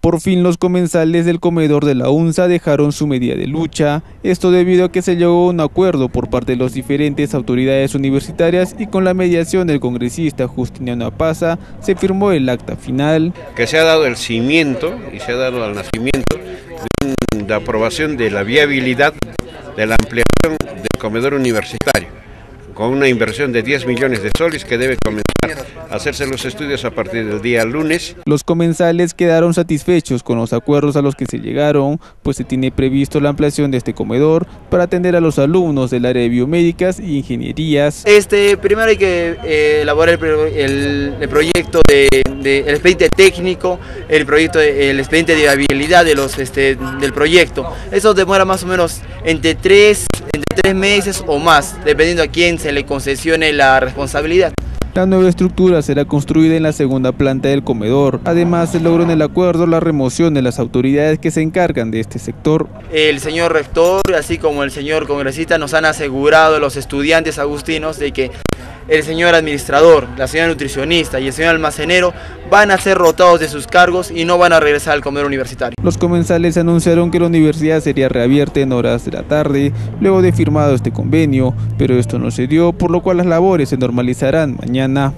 Por fin los comensales del comedor de la UNSA dejaron su medida de lucha, esto debido a que se llegó a un acuerdo por parte de las diferentes autoridades universitarias y con la mediación del congresista Justiniano Apaza se firmó el acta final. Que se ha dado el cimiento y se ha dado el nacimiento de la aprobación de la viabilidad de la ampliación del comedor universitario con una inversión de 10 millones de soles que debe comenzar a hacerse los estudios a partir del día lunes. Los comensales quedaron satisfechos con los acuerdos a los que se llegaron, pues se tiene previsto la ampliación de este comedor para atender a los alumnos del área de biomédicas e ingenierías. Este, primero hay que eh, elaborar el, proyecto de, el expediente técnico, el proyecto, el expediente de viabilidad de los, este, del proyecto. Eso demora más o menos entre tres tres meses o más, dependiendo a quién se le concesione la responsabilidad. La nueva estructura será construida en la segunda planta del comedor. Además, se logró en el acuerdo la remoción de las autoridades que se encargan de este sector. El señor rector, así como el señor congresista, nos han asegurado los estudiantes agustinos de que el señor administrador, la señora nutricionista y el señor almacenero van a ser rotados de sus cargos y no van a regresar al comedor universitario. Los comensales anunciaron que la universidad sería reabierta en horas de la tarde, luego de firmado este convenio, pero esto no se dio, por lo cual las labores se normalizarán mañana.